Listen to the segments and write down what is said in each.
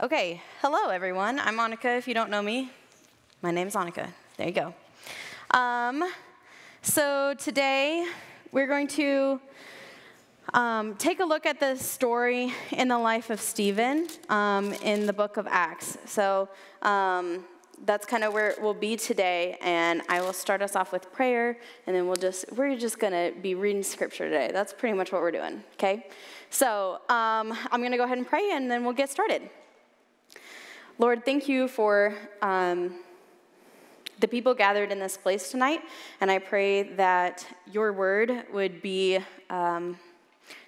Okay, hello everyone. I'm Annika. If you don't know me, my name's Annika. There you go. Um, so today we're going to um, take a look at the story in the life of Stephen um, in the book of Acts. So um, that's kind of where we'll be today, and I will start us off with prayer, and then we'll just we're just gonna be reading scripture today. That's pretty much what we're doing. Okay, so um, I'm gonna go ahead and pray, and then we'll get started. Lord, thank you for um, the people gathered in this place tonight, and I pray that your word would be um,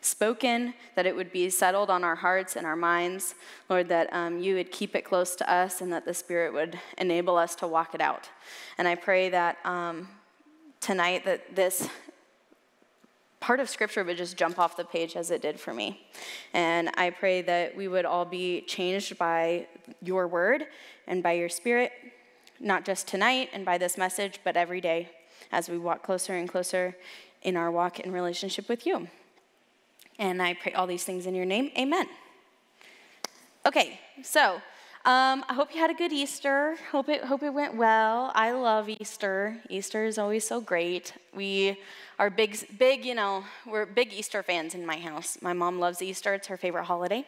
spoken, that it would be settled on our hearts and our minds. Lord, that um, you would keep it close to us and that the Spirit would enable us to walk it out. And I pray that um, tonight that this part of scripture would just jump off the page as it did for me. And I pray that we would all be changed by your word and by your spirit, not just tonight and by this message, but every day as we walk closer and closer in our walk in relationship with you. And I pray all these things in your name. Amen. Okay, so um, I hope you had a good Easter. Hope it, hope it went well. I love Easter. Easter is always so great. We are big, big, you know, we're big Easter fans in my house. My mom loves Easter, it's her favorite holiday.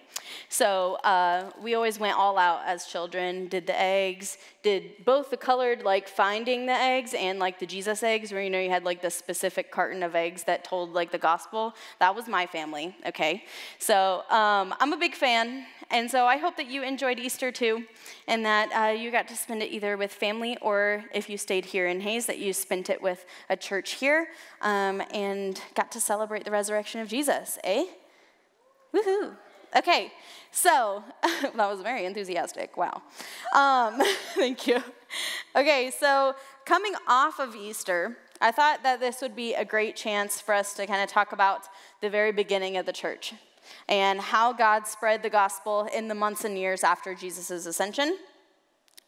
So uh, we always went all out as children, did the eggs, did both the colored, like finding the eggs, and like the Jesus eggs, where you know you had like the specific carton of eggs that told like the gospel. That was my family, okay? So um, I'm a big fan, and so I hope that you enjoyed Easter too, and that uh, you got to spend it either with family or if you stayed here in Hays, that you spent it with a church here um, and got to celebrate the resurrection of Jesus, eh? Woohoo. Okay, so that was very enthusiastic. Wow. Um, thank you. Okay, so coming off of Easter, I thought that this would be a great chance for us to kind of talk about the very beginning of the church and how God spread the gospel in the months and years after Jesus' ascension.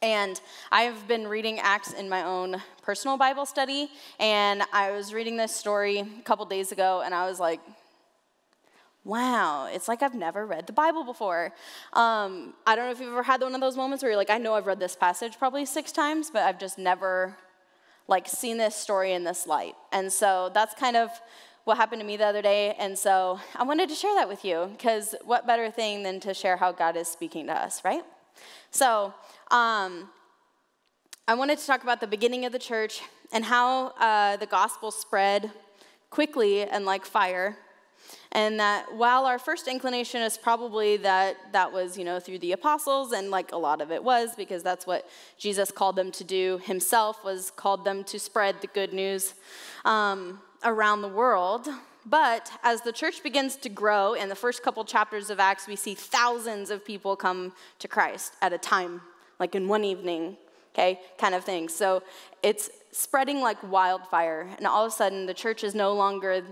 And I've been reading Acts in my own personal Bible study, and I was reading this story a couple days ago, and I was like, wow, it's like I've never read the Bible before. Um, I don't know if you've ever had one of those moments where you're like, I know I've read this passage probably six times, but I've just never like seen this story in this light. And so that's kind of what happened to me the other day. And so I wanted to share that with you because what better thing than to share how God is speaking to us, right? So um, I wanted to talk about the beginning of the church and how uh, the gospel spread quickly and like fire. And that while our first inclination is probably that that was, you know, through the apostles, and like a lot of it was, because that's what Jesus called them to do himself, was called them to spread the good news. Um, around the world. But as the church begins to grow, in the first couple chapters of Acts, we see thousands of people come to Christ at a time, like in one evening, okay, kind of thing. So it's spreading like wildfire. And all of a sudden, the church is no longer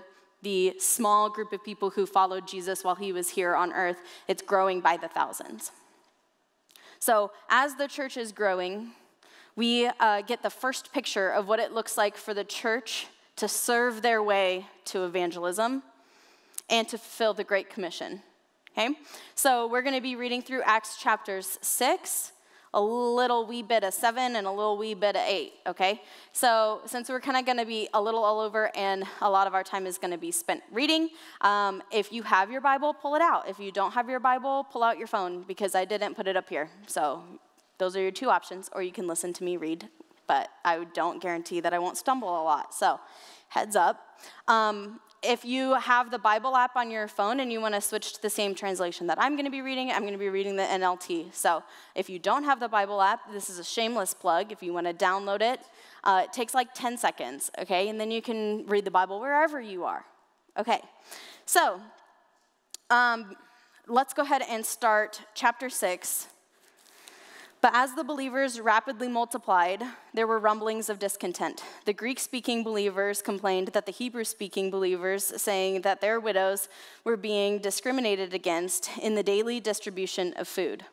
the small group of people who followed Jesus while he was here on earth, it's growing by the thousands. So as the church is growing, we uh, get the first picture of what it looks like for the church to serve their way to evangelism and to fulfill the Great Commission. Okay? So we're going to be reading through Acts chapters 6, a little wee bit of 7, and a little wee bit of 8. Okay? So since we're kind of going to be a little all over and a lot of our time is going to be spent reading, um, if you have your Bible, pull it out. If you don't have your Bible, pull out your phone because I didn't put it up here. So those are your two options, or you can listen to me read but I don't guarantee that I won't stumble a lot. So, heads up. Um, if you have the Bible app on your phone and you want to switch to the same translation that I'm going to be reading, I'm going to be reading the NLT. So, if you don't have the Bible app, this is a shameless plug. If you want to download it, uh, it takes like 10 seconds, okay? And then you can read the Bible wherever you are. Okay, so um, let's go ahead and start chapter 6, but as the believers rapidly multiplied, there were rumblings of discontent. The Greek speaking believers complained that the Hebrew speaking believers, saying that their widows were being discriminated against in the daily distribution of food.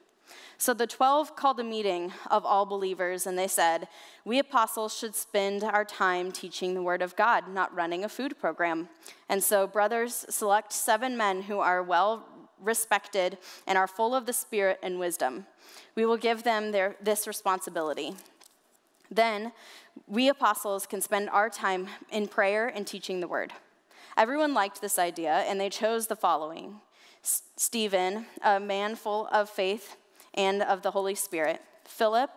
So the 12 called a meeting of all believers, and they said, We apostles should spend our time teaching the word of God, not running a food program. And so, brothers, select seven men who are well respected, and are full of the Spirit and wisdom. We will give them their, this responsibility. Then we apostles can spend our time in prayer and teaching the word. Everyone liked this idea, and they chose the following Stephen, a man full of faith and of the Holy Spirit, Philip,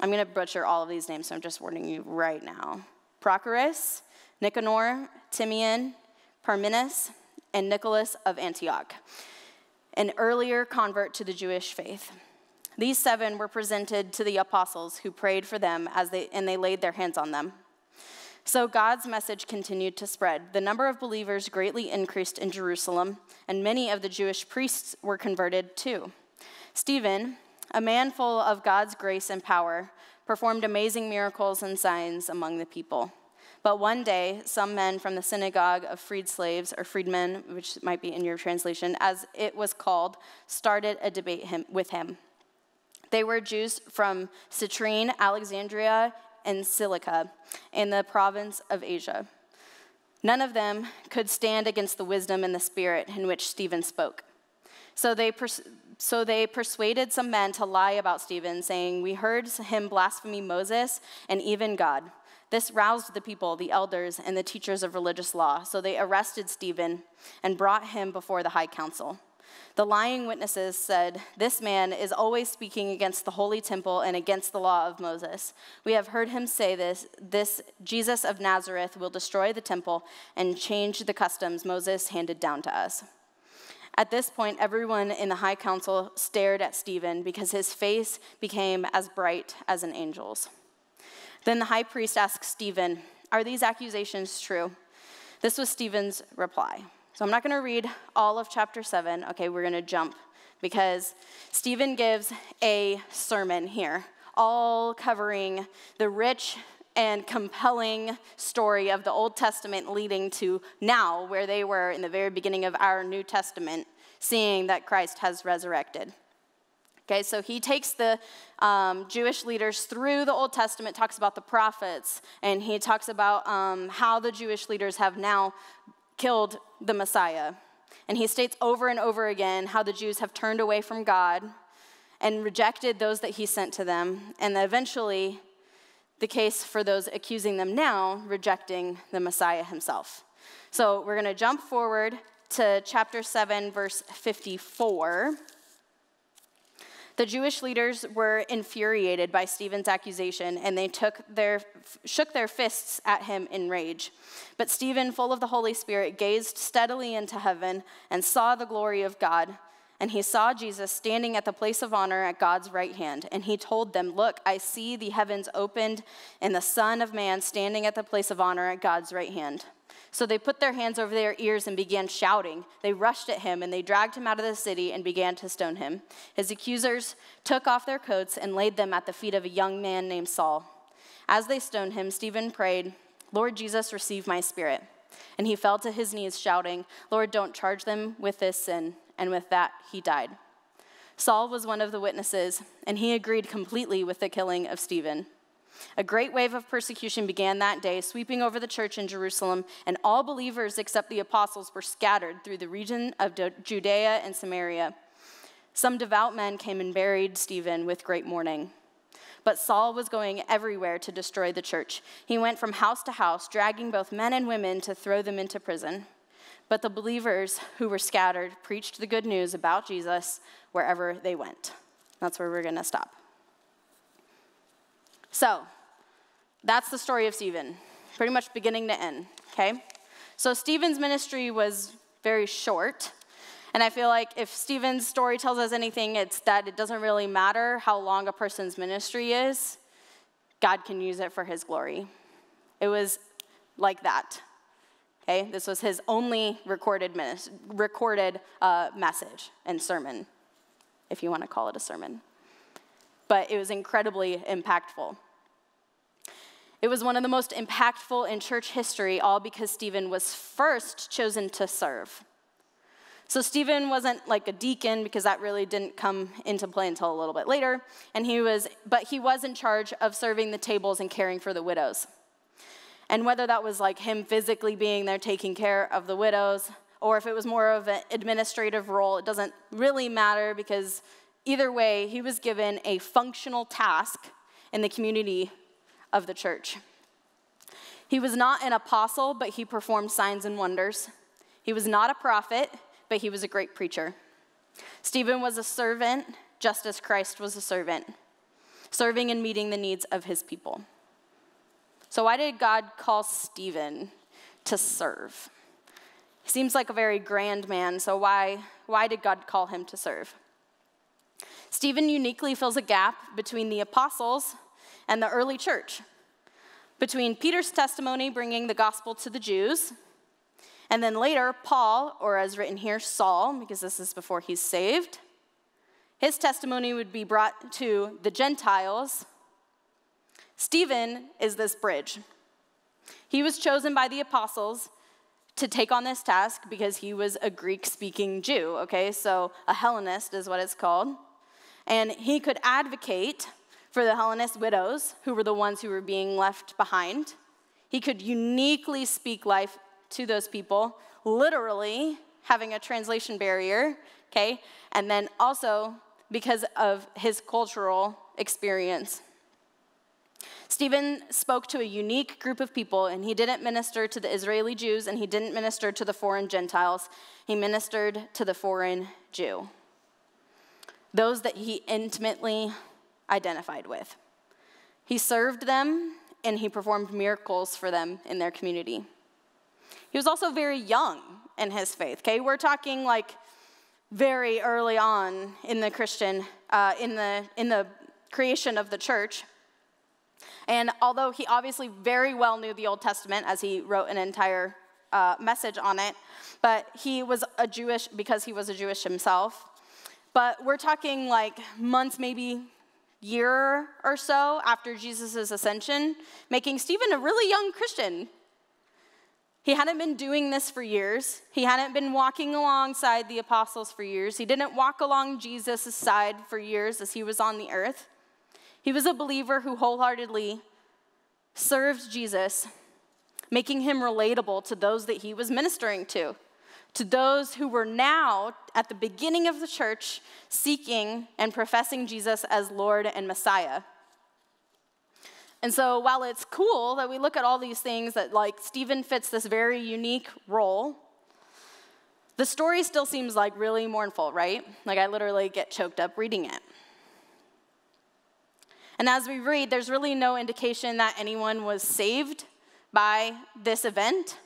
I'm going to butcher all of these names, so I'm just warning you right now. Prochorus, Nicanor, Timian, Parmenas, and Nicholas of Antioch, an earlier convert to the Jewish faith. These seven were presented to the apostles who prayed for them as they, and they laid their hands on them. So God's message continued to spread. The number of believers greatly increased in Jerusalem, and many of the Jewish priests were converted too. Stephen, a man full of God's grace and power, performed amazing miracles and signs among the people. But one day, some men from the synagogue of freed slaves, or freedmen, which might be in your translation, as it was called, started a debate him, with him. They were Jews from Cyrene, Alexandria, and Cilicia, in the province of Asia. None of them could stand against the wisdom and the spirit in which Stephen spoke. So they, pers- so they persuaded some men to lie about Stephen, saying, We heard him blaspheme Moses and even God. This roused the people, the elders, and the teachers of religious law. So they arrested Stephen and brought him before the high council. The lying witnesses said, This man is always speaking against the holy temple and against the law of Moses. We have heard him say this this Jesus of Nazareth will destroy the temple and change the customs Moses handed down to us. At this point, everyone in the high council stared at Stephen because his face became as bright as an angel's. Then the high priest asked Stephen, Are these accusations true? This was Stephen's reply. So I'm not going to read all of chapter 7. Okay, we're going to jump because Stephen gives a sermon here, all covering the rich and compelling story of the Old Testament leading to now, where they were in the very beginning of our New Testament, seeing that Christ has resurrected. Okay, so he takes the um, Jewish leaders through the Old Testament, talks about the prophets, and he talks about um, how the Jewish leaders have now killed the Messiah. And he states over and over again how the Jews have turned away from God and rejected those that he sent to them, and eventually the case for those accusing them now rejecting the Messiah himself. So we're going to jump forward to chapter 7, verse 54. The Jewish leaders were infuriated by Stephen's accusation, and they took their, shook their fists at him in rage. But Stephen, full of the Holy Spirit, gazed steadily into heaven and saw the glory of God and he saw Jesus standing at the place of honor at God's right hand. And he told them, Look, I see the heavens opened and the Son of Man standing at the place of honor at God's right hand. So they put their hands over their ears and began shouting. They rushed at him and they dragged him out of the city and began to stone him. His accusers took off their coats and laid them at the feet of a young man named Saul. As they stoned him, Stephen prayed, Lord Jesus, receive my spirit. And he fell to his knees, shouting, Lord, don't charge them with this sin and with that, he died. Saul was one of the witnesses, and he agreed completely with the killing of Stephen. A great wave of persecution began that day, sweeping over the church in Jerusalem, and all believers except the apostles were scattered through the region of Judea and Samaria. Some devout men came and buried Stephen with great mourning. But Saul was going everywhere to destroy the church. He went from house to house, dragging both men and women to throw them into prison. But the believers who were scattered preached the good news about Jesus wherever they went. That's where we're going to stop. So, that's the story of Stephen, pretty much beginning to end, okay? So, Stephen's ministry was very short. And I feel like if Stephen's story tells us anything, it's that it doesn't really matter how long a person's ministry is, God can use it for his glory. It was like that. Okay, this was his only recorded, recorded uh, message and sermon, if you want to call it a sermon. But it was incredibly impactful. It was one of the most impactful in church history, all because Stephen was first chosen to serve. So Stephen wasn't like a deacon because that really didn't come into play until a little bit later, and he was, but he was in charge of serving the tables and caring for the widows. And whether that was like him physically being there taking care of the widows, or if it was more of an administrative role, it doesn't really matter because either way, he was given a functional task in the community of the church. He was not an apostle, but he performed signs and wonders. He was not a prophet, but he was a great preacher. Stephen was a servant, just as Christ was a servant, serving and meeting the needs of his people. So, why did God call Stephen to serve? He seems like a very grand man, so why, why did God call him to serve? Stephen uniquely fills a gap between the apostles and the early church, between Peter's testimony bringing the gospel to the Jews, and then later, Paul, or as written here, Saul, because this is before he's saved, his testimony would be brought to the Gentiles. Stephen is this bridge. He was chosen by the apostles to take on this task because he was a Greek speaking Jew, okay? So a Hellenist is what it's called. And he could advocate for the Hellenist widows, who were the ones who were being left behind. He could uniquely speak life to those people, literally having a translation barrier, okay? And then also because of his cultural experience. Stephen spoke to a unique group of people, and he didn't minister to the Israeli Jews and he didn't minister to the foreign Gentiles. He ministered to the foreign Jew, those that he intimately identified with. He served them and he performed miracles for them in their community. He was also very young in his faith, okay? We're talking like very early on in the Christian, uh, in, the, in the creation of the church. And although he obviously very well knew the Old Testament, as he wrote an entire uh, message on it, but he was a Jewish because he was a Jewish himself. But we're talking like months, maybe year or so after Jesus' ascension, making Stephen a really young Christian. He hadn't been doing this for years. He hadn't been walking alongside the apostles for years. He didn't walk along Jesus' side for years as he was on the earth. He was a believer who wholeheartedly served Jesus, making him relatable to those that he was ministering to, to those who were now at the beginning of the church seeking and professing Jesus as Lord and Messiah. And so while it's cool that we look at all these things that like Stephen fits this very unique role, the story still seems like really mournful, right? Like I literally get choked up reading it. And as we read, there's really no indication that anyone was saved by this event.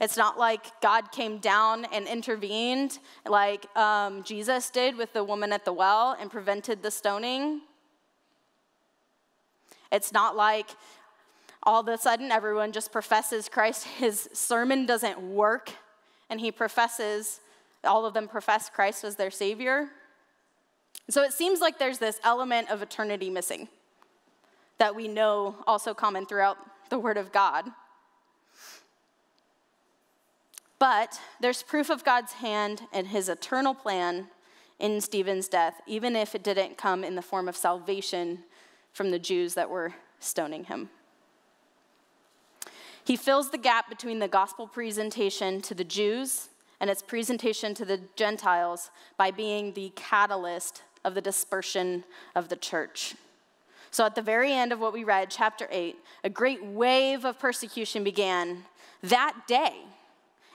It's not like God came down and intervened like um, Jesus did with the woman at the well and prevented the stoning. It's not like all of a sudden everyone just professes Christ. His sermon doesn't work, and he professes, all of them profess Christ as their Savior. So it seems like there's this element of eternity missing that we know also common throughout the Word of God. But there's proof of God's hand and his eternal plan in Stephen's death, even if it didn't come in the form of salvation from the Jews that were stoning him. He fills the gap between the gospel presentation to the Jews and its presentation to the Gentiles by being the catalyst of the dispersion of the church. So, at the very end of what we read, chapter 8, a great wave of persecution began that day,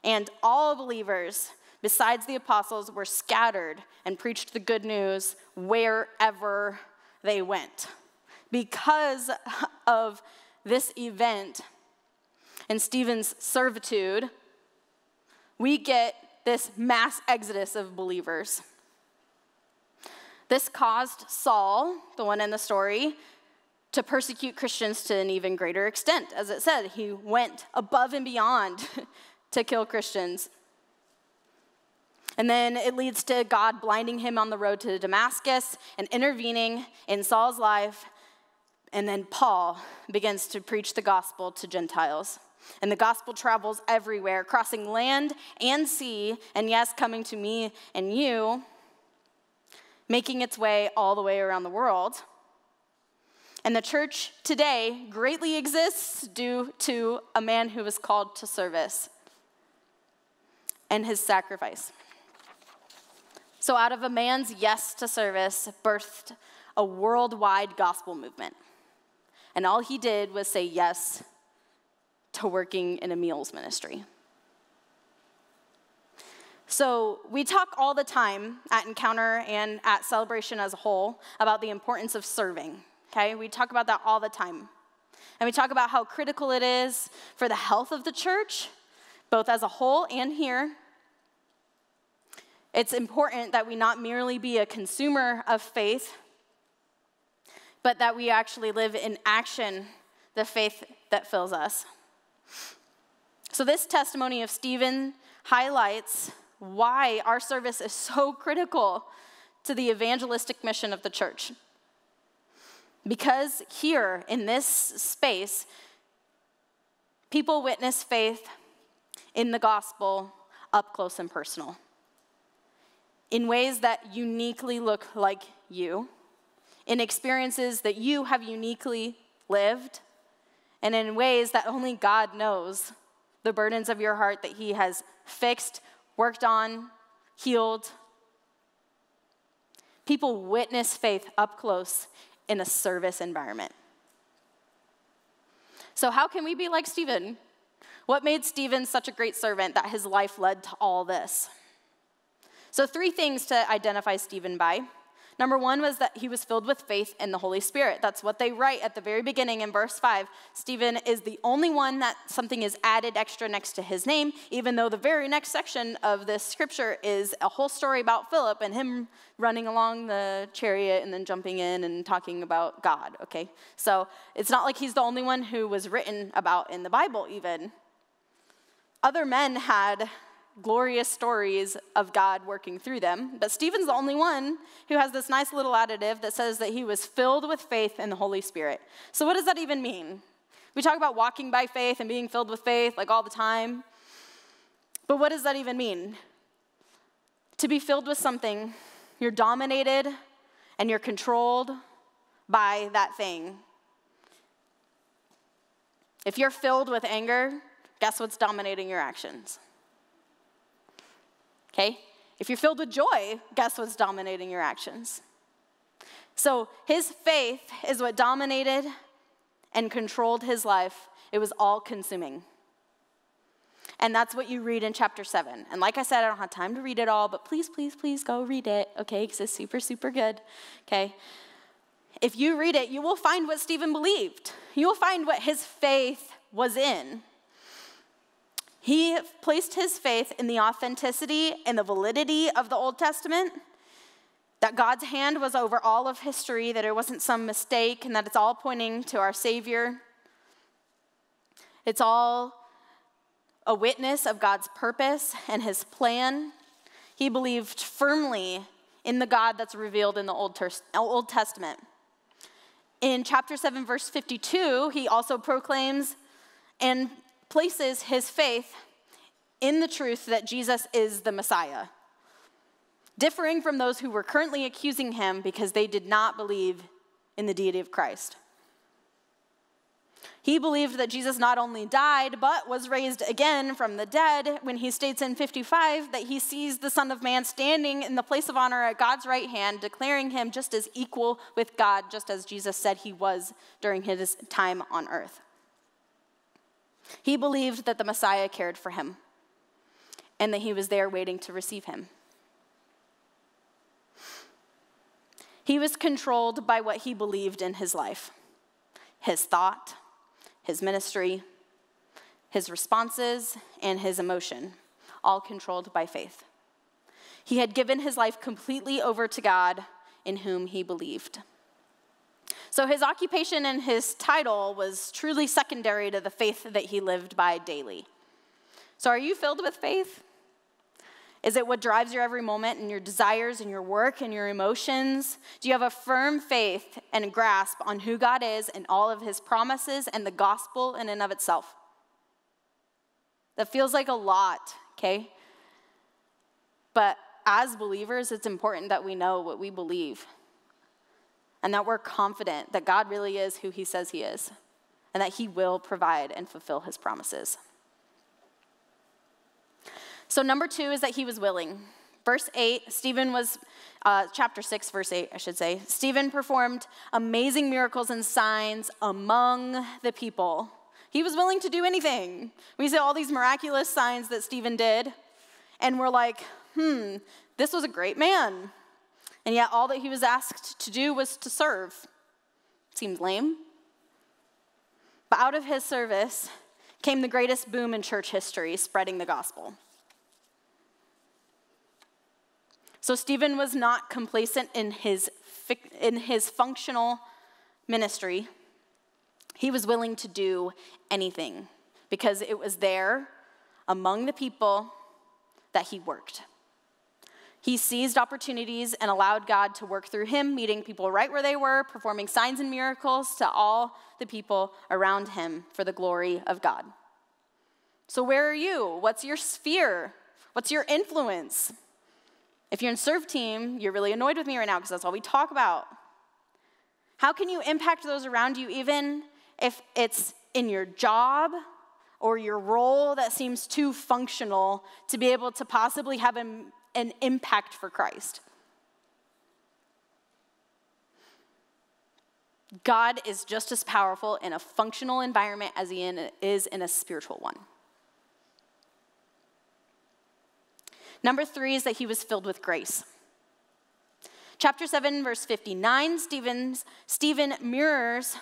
and all believers, besides the apostles, were scattered and preached the good news wherever they went. Because of this event and Stephen's servitude, we get this mass exodus of believers. This caused Saul, the one in the story, to persecute Christians to an even greater extent. As it said, he went above and beyond to kill Christians. And then it leads to God blinding him on the road to Damascus and intervening in Saul's life. And then Paul begins to preach the gospel to Gentiles. And the gospel travels everywhere, crossing land and sea, and yes, coming to me and you making its way all the way around the world. And the church today greatly exists due to a man who was called to service. and his sacrifice. So, out of a man's yes to service, birthed a worldwide gospel movement. And all he did was say yes to working in a meals ministry. So, we talk all the time at Encounter and at Celebration as a whole about the importance of serving. Okay? We talk about that all the time. And we talk about how critical it is for the health of the church, both as a whole and here. It's important that we not merely be a consumer of faith, but that we actually live in action the faith that fills us. So, this testimony of Stephen highlights why our service is so critical to the evangelistic mission of the church. Because here in this space, people witness faith in the gospel up close and personal in ways that uniquely look like you, in experiences that you have uniquely lived, and in ways that only God knows the burdens of your heart that He has fixed, worked on, healed. People witness faith up close in a service environment. So, how can we be like Stephen? What made Stephen such a great servant that his life led to all this? So, three things to identify Stephen by. Number one was that he was filled with faith in the Holy Spirit. That's what they write at the very beginning in verse 5. Stephen is the only one that something is added extra next to his name, even though the very next section of this scripture is a whole story about Philip and him running along the chariot and then jumping in and talking about God, okay? So it's not like he's the only one who was written about in the Bible, even. Other men had glorious stories of God working through them. But Stephen's the only one who has this nice little additive that says that he was filled with faith in the Holy Spirit. So, what does that even mean? We talk about walking by faith and being filled with faith like all the time. But what does that even mean? To be filled with something, you're dominated and you're controlled by that thing. If you're filled with anger, guess what's dominating your actions? Okay? If you're filled with joy, guess what's dominating your actions? So his faith is what dominated and controlled his life. It was all consuming. And that's what you read in chapter 7. And like I said, I don't have time to read it all, but please, please, please go read it, okay? Because it's super, super good, okay? If you read it, you will find what Stephen believed. You will find what his faith was in. He placed his faith in the authenticity and the validity of the Old Testament, that God's hand was over all of history, that it wasn't some mistake, and that it's all pointing to our Savior. It's all a witness of God's purpose and his plan. He believed firmly in the God that's revealed in the Old, Old Testament. In chapter 7, verse 52, he also proclaims and places his faith in the truth that Jesus is the Messiah, differing from those who were currently accusing him because they did not believe in the deity of Christ. He believed that Jesus not only died, but was raised again from the dead when he states in 55 that he sees the Son of Man standing in the place of honor at God's right hand, declaring him just as equal with God, just as Jesus said he was during his time on earth. He believed that the Messiah cared for him and that he was there waiting to receive him. He was controlled by what he believed in his life his thought, his ministry, his responses, and his emotion, all controlled by faith. He had given his life completely over to God in whom he believed. So his occupation and his title was truly secondary to the faith that he lived by daily. So are you filled with faith? Is it what drives your every moment and your desires and your work and your emotions? Do you have a firm faith and grasp on who God is and all of his promises and the gospel in and of itself? That feels like a lot, okay? But as believers, it's important that we know what we believe and that we're confident that God really is who he says he is and that he will provide and fulfill his promises. So, number two is that he was willing. Verse 8, Stephen was, uh, chapter 6, verse 8, I should say. Stephen performed amazing miracles and signs among the people. He was willing to do anything. We see all these miraculous signs that Stephen did, and we're like, hmm, this was a great man. And yet, all that he was asked to do was to serve. Seems lame. But out of his service came the greatest boom in church history, spreading the gospel. So Stephen was not complacent in his, in his functional ministry. He was willing to do anything because it was there among the people that he worked. He seized opportunities and allowed God to work through him, meeting people right where they were, performing signs and miracles to all the people around him for the glory of God. So, where are you? What's your sphere? What's your influence? If you're in serve team, you're really annoyed with me right now because that's all we talk about. How can you impact those around you, even if it's in your job or your role that seems too functional to be able to possibly have an, an impact for Christ? God is just as powerful in a functional environment as he is in a spiritual one. Number three is that he was filled with grace. Chapter 7, verse 59, Stephen's, Stephen mirrors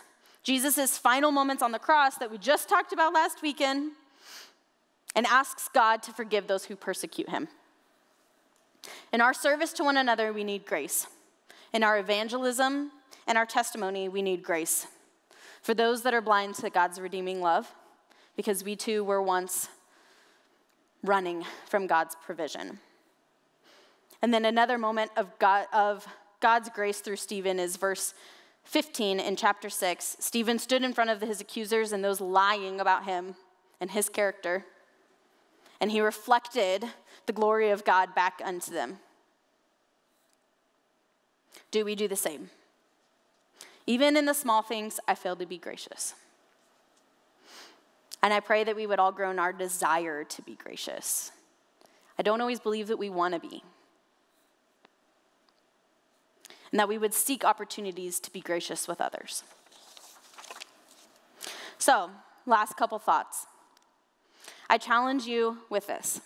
Jesus' final moments on the cross that we just talked about last weekend and asks God to forgive those who persecute him. In our service to one another, we need grace. In our evangelism and our testimony, we need grace. For those that are blind to God's redeeming love, because we too were once running from God's provision. And then another moment of, God, of God's grace through Stephen is verse 15 in chapter 6. Stephen stood in front of his accusers and those lying about him and his character, and he reflected the glory of God back unto them. Do we do the same? Even in the small things, I fail to be gracious. And I pray that we would all grow in our desire to be gracious. I don't always believe that we want to be. And that we would seek opportunities to be gracious with others. So, last couple thoughts. I challenge you with this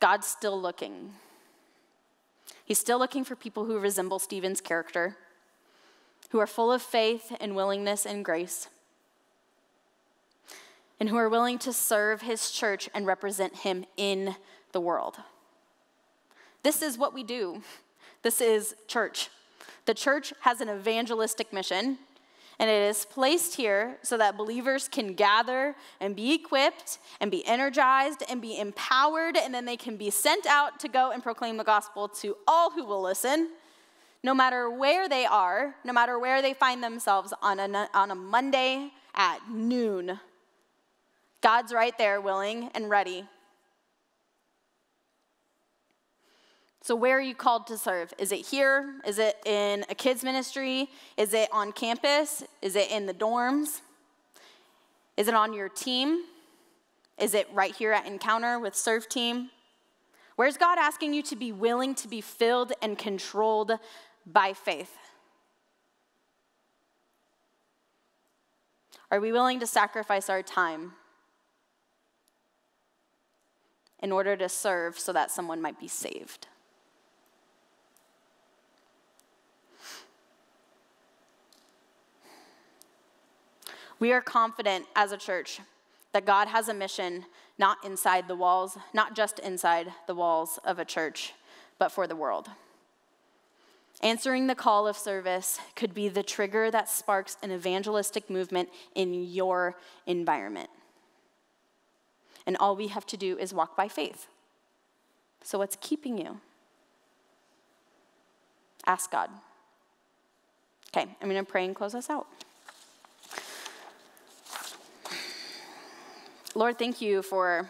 God's still looking. He's still looking for people who resemble Stephen's character, who are full of faith and willingness and grace and who are willing to serve his church and represent him in the world. This is what we do. This is church. The church has an evangelistic mission, and it is placed here so that believers can gather and be equipped and be energized and be empowered, and then they can be sent out to go and proclaim the gospel to all who will listen, no matter where they are, no matter where they find themselves on a, on a Monday at noon God's right there, willing and ready. So, where are you called to serve? Is it here? Is it in a kids' ministry? Is it on campus? Is it in the dorms? Is it on your team? Is it right here at Encounter with Serve Team? Where's God asking you to be willing to be filled and controlled by faith? Are we willing to sacrifice our time? in order to serve so that someone might be saved. We are confident as a church that God has a mission not inside the walls, not just inside the walls of a church, but for the world. Answering the call of service could be the trigger that sparks an evangelistic movement in your environment and all we have to do is walk by faith. So, what's keeping you? Ask God. Okay, I'm going to pray and close us out. Lord, thank you for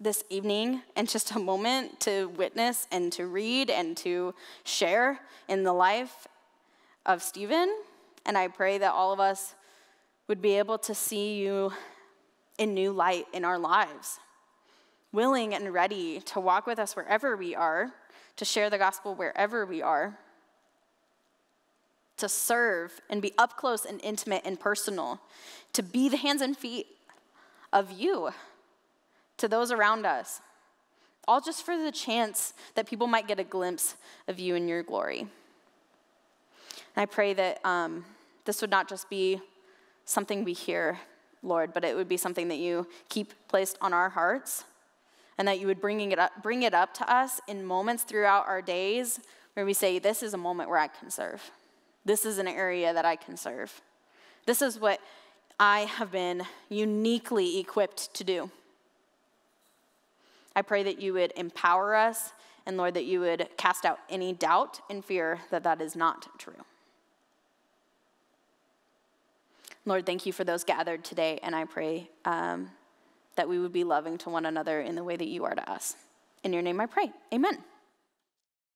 this evening and just a moment to witness and to read and to share in the life of Stephen. And I pray that all of us would be able to see you in new light in our lives. willing and ready to walk with us wherever we are, to share the gospel wherever we are, to serve and be up close and intimate and personal, to be the hands and feet of you to those around us, all just for the chance that people might get a glimpse of you and your glory. And I pray that um, this would not just be something we hear, Lord, but it would be something that you keep placed on our hearts and that you would bring it up, bring it up to us in moments throughout our days where we say, This is a moment where I can serve. This is an area that I can serve. This is what I have been uniquely equipped to do. I pray that you would empower us, and Lord, that you would cast out any doubt and fear that that is not true. Lord, thank you for those gathered today, and I pray um, that we would be loving to one another in the way that you are to us. In your name I pray. Amen.